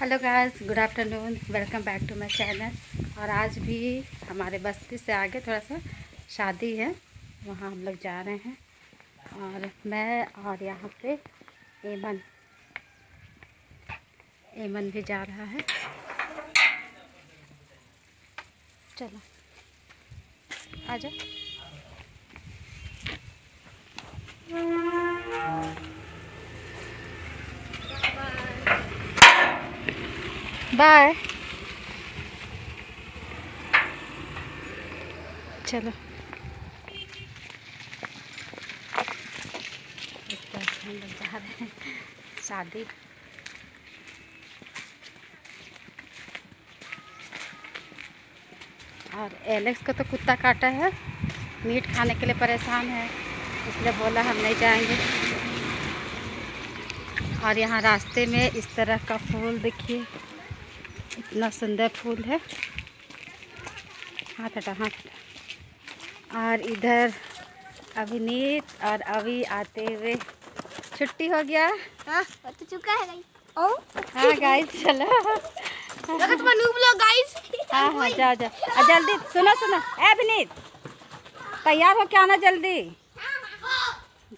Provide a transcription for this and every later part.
Hello guys good afternoon welcome back to my channel और आज भी हमारे बस्ती से आगे थोड़ा सा शादी है। वहाँ हम लोग जा रहे हैं। और मैं और यहाँ पे एमन एमन भी जा रहा है। चलो, आ जाओ। बाय चलो। जा रहे शादी। और एलेक्स को तो कुत्ता काटा है। मीट खाने के लिए परेशान है, इसलिए बोला हम नहीं जाएँगे। और यहाँ रास्ते में इस तरह का फूल देखिए। इतना सुंदर फूल है। हाथ हटा हाथ हटा। और इधर अभिनीत और अभी आते हुए छुट्टी हो गया। हाँ? तो चुका है ओ हाँ गाइस चलो। गाइस हाँ हाँ जाओ जाओ। जल्दी सुनो सुनो। ए अभिनीत तैयार हो क्या आना जल्दी?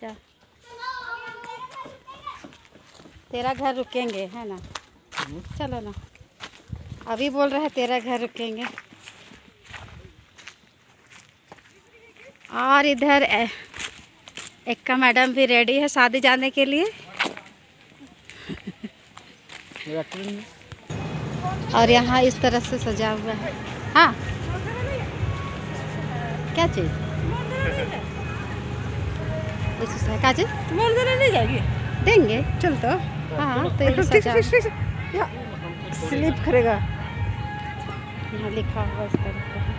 जा तेरा घर रुकेंगे है ना? चलो ना। अभी बोल रहे हैं तेरा घर रुकेंगे। और इधर ए- एक्का मैडम भी रेडी है शादी जाने के लिए। और यहाँ इस तरह से सजा हुआ है। हाँ। क्या चीज़? क्या चीज़? नहीं जाएगी देंगे, चल तो। हाँ तो स्लिप करेगा। यहाँ लिखा हुआ इस तरह का है।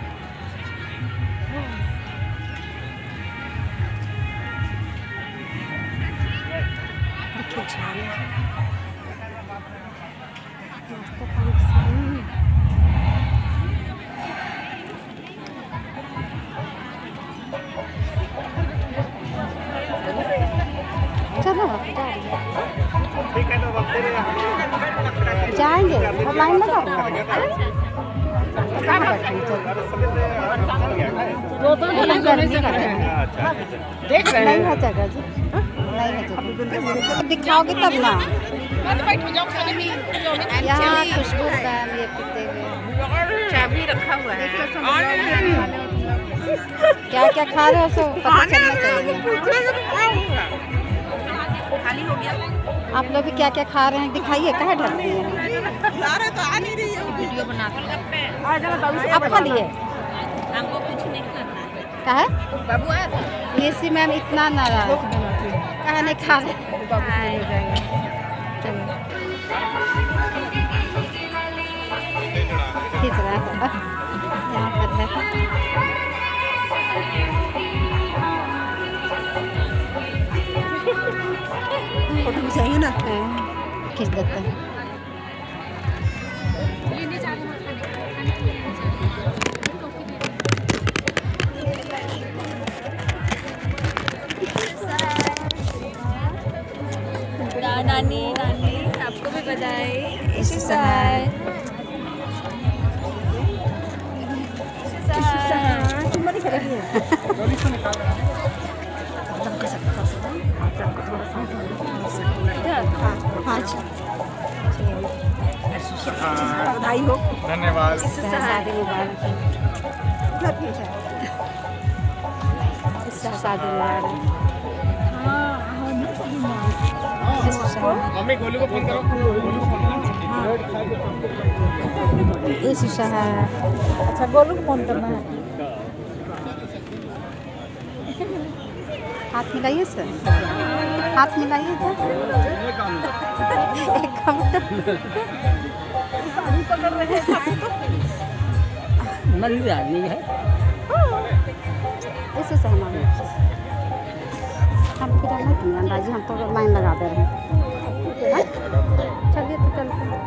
चलो जाएँगे? अब लाइन लगाओ देख रहे है है दिखाओगे तब ना यहाँ खुशबू ये पीते हुए चाबी रखा हुआ है। क्या क्या खा रहे हो सब पता चलना चाहिए खाली हो गया। आप लोग भी क्या क्या खा रहे हैं? दिखाइए कहाँ ढल रही है? तो आ नहीं रही है। वीडियो हैं बाबू आप खा लिए? हमको कुछ नहीं करना है। क्या है? बाबू आया ये सी मैम इतना नाराज़। कहाँ नहीं खा रहे? खींच रहा है। यहाँ पर है। ना हाँ, खींच देते हैं नानी नानी आपको भी बधाई। इसी समय हाँ अच्छा बधाई हो। धन्यवाद। मम्मी गोलू को फ़ोन करो गोलू को फ़ोन करो। ये शीशा है अच्छा गोलू को फ़ोन करना है। हाथ मिलाइए सर। हाथ मिलाइए तो एक कम मंदिर आदमी है। ऐसे से हमारे हम फिर नहीं किए अंदाजी हम तो लाइन लगा दे रहे हैं। हैं? चलिए तो चलते हैं।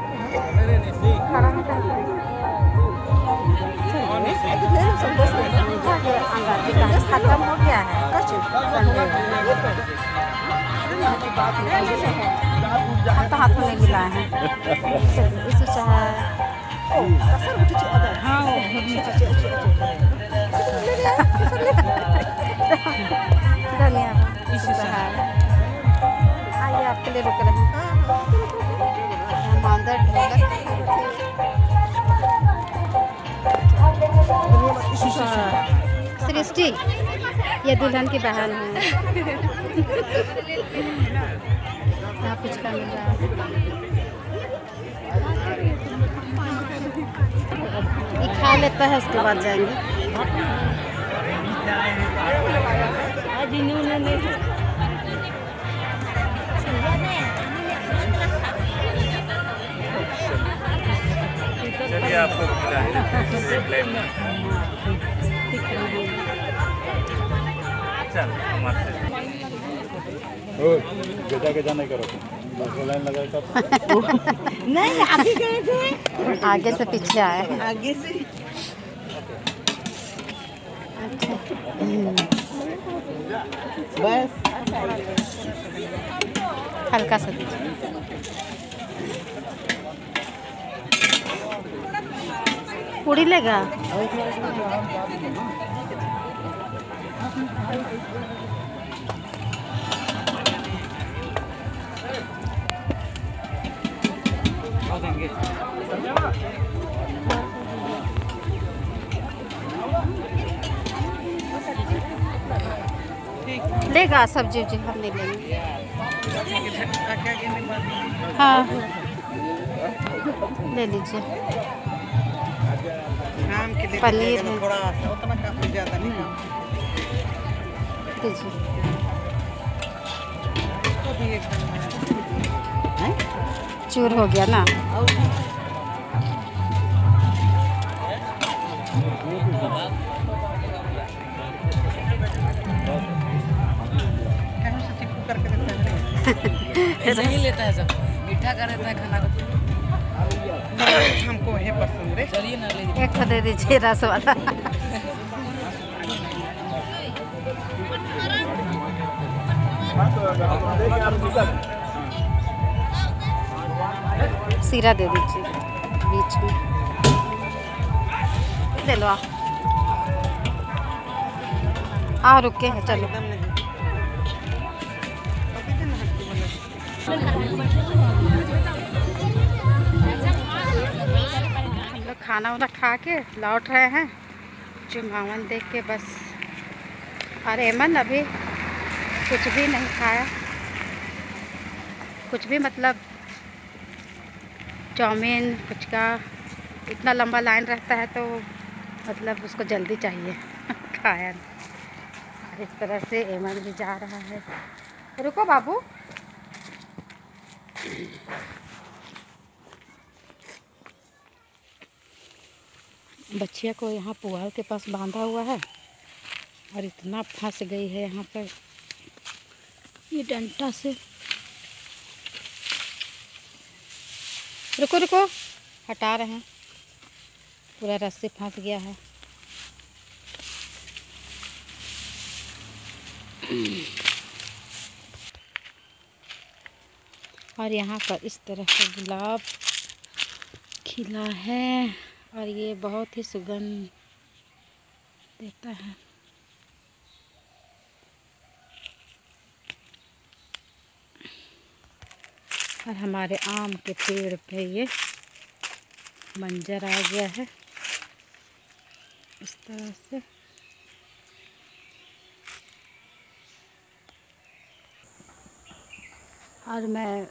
खड़ा है। तो हाथों नहीं मिलाए हैं धन्यवाद आइए आपके लिए रुक रहे हैं। सृष्टि ये दुल्हन की बहन है। मिल ये खा लेता है, उसके बाद जाएँगे। आपको। चल ओ गजा गजा नहीं करो लाइन लगाए कर नहीं आगे गए थे। आगे से पीछे आए। आगे से। बस। हल्का सा। पूड़ी लेगा? लेगा सब्ज़ी उब्जी हम नहीं लेंगे। हाँ। ले लीजिए। लिए पनीर है। थोड़ा उतना काफ़ी ज़्यादा नहीं लीजिए तो भी एकदम है? चूर हो गया ना। है। ऐसा ही लेता है सब। मीठा कर देता है खाना को। हमको है पसंद है चलिए ना एक दे दीजिए रस वाला। सीरा दे दीजिए बीच में। ले लो आओ रुके हैं चलो। खाना वाना खा के लौट रहे हैं। चुमावन देख के बस। और एमन अभी कुछ भी नहीं खाया। कुछ भी मतलब चाउमीन पुचका इतना लंबा लाइन रहता है तो मतलब उसको जल्दी चाहिए। खाया और इस तरह से एमन भी जा रहा है। रुको बाबू। बच्चिया को यहाँ पुआल के पास बांधा हुआ है और इतना फंस गई है यहाँ पर। ये डंटा से। रुको रुको। हटा रहे हैं। पूरा रस्सी फंस गया है। और यहाँ पर इस तरह से गुलाब खिला है। और ये बहुत ही सुगंध देता है। और हमारे आम के पेड़ पे ये मंजर आ गया है। इस तरह से। और मैं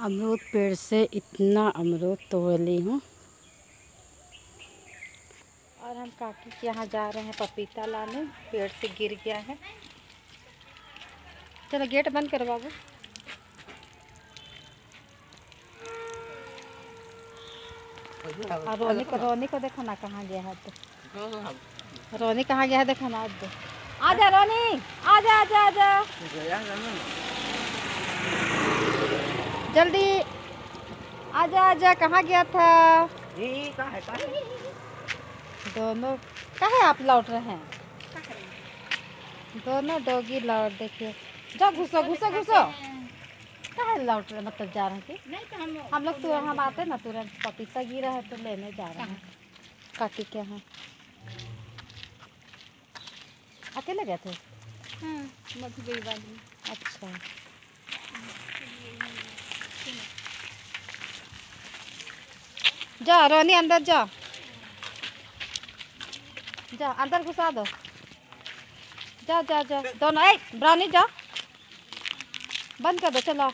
अमरूद पेड़ से इतना अमरूद तोड़ ली हूँ। और हम काकी के यहाँ जा रहे हैं पपीता लाने। पेड़ से गिर गया है। चलो गेट बंद करो बाबू और रोनी को रोनी को देखो ना कहाँ गया है तो। रोनी कहाँ गया है देखो ना आज दो आजा रोनी, आजा आजा आजा। जल्दी। आजा आजा, कहाँ गया था? दोनों कहे आप लौट रहे हैं? दोनों डॉगी लौट देखिए। जा घुसो घुसो घुसो। कहाँ लौट रहे मतलब जा रहे थे नहीं तो हम हम लोग तो हम आते ना तुरंत पपीता गिरा है तो लेने जा रहे हैं। काकी के यहाँ। अकेले गए थे? हाँ अच्छा। जा रोनी अंदर जा जा अंदर घुसा दो। जा जा जा दोनों ए ब्राउनी जा। बंद कर दो चलो।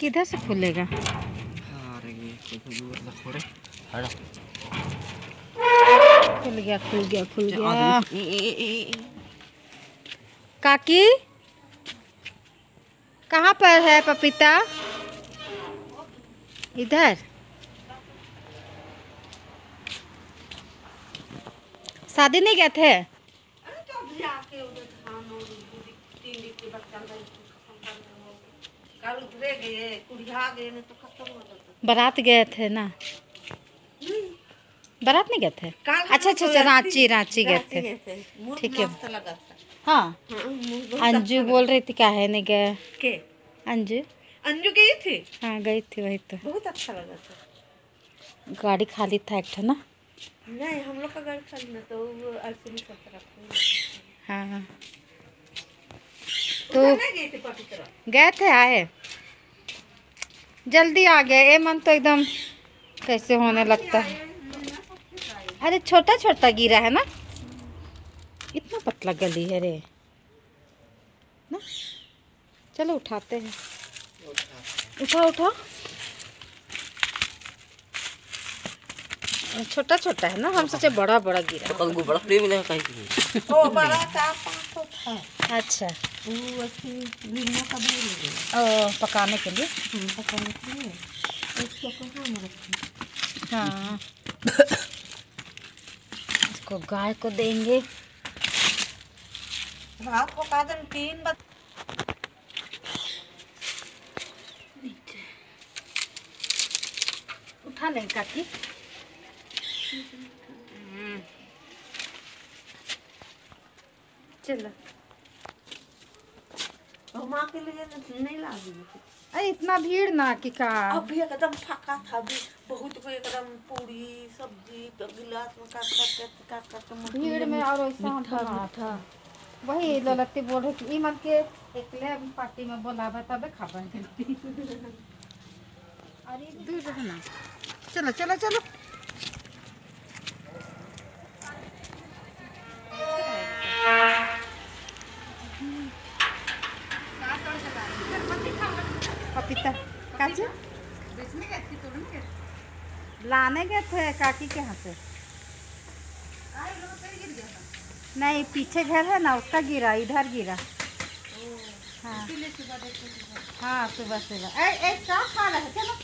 किधर से खुलेगा? खुल गया खुल गया खुल गया। काकी? कहाँ पर है पपीता? इधर। शादी नहीं गए थे? बारात गए थे ना? बारात नहीं गए थे? अच्छा अच्छा अच्छा रांची रांची गए थे। ठीक है। हाँ। अंजू बोल रही थी क्या है नहीं गया? के? अंजू? अंजू गई थी? हाँ गई थी वही तो। बहुत अच्छा लगा था। गाड़ी खाली था एक ना? नहीं हम लोग का घर खाली ना तो वो तरफ़ हाँ तो तरफ़ गए थे आए? जल्दी आ गए। ये मन तो एकदम कैसे होने लगता है। अरे छोटा छोटा गिरा है ना? इतना पतला गली है रे। ना? चलो उठाते हैं। उठा उठा। छोटा छोटा है ना हम सोचे बड़ा बड़ा गिरा है। ओ बड़ा चार पाँच तो था। अच्छा। वो का भी ओ पकाने के लिए? पकाने के लिए। कहाँ हाँ। इसको गाय को देंगे। रात को का दिन तीन बजे उठा लें काकी। चलो। माँ के लिए नहीं लागी अरे इतना भीड़ ना कि का। अभी एकदम फाका था अभी। बहुत कोई एकदम पूरी सब्ज़ी गिलास में काट काट के काट काट के भीड़ में और बना था। वही ललती बोल रही थी मन के एकले पार्टी में बोलावा तबे खाबा अरे दूर रहो ना। चलो चलो चलो। लाने गए थे काकी के यहाँ से। नहीं, पीछे घर है ना, उसका गिरा, इधर गिरा। हाँ। हाँ सुबह सुबह ए ए क्या खा रहे चलो।